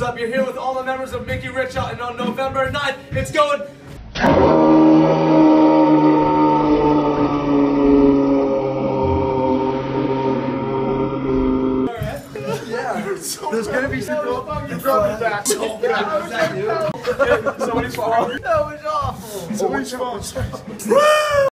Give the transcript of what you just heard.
Hands up, you're here with all the members of Mickey Rickshaw, and on November 9th, it's going. There's gonna be some. Somebody's fault. Somebody's fault.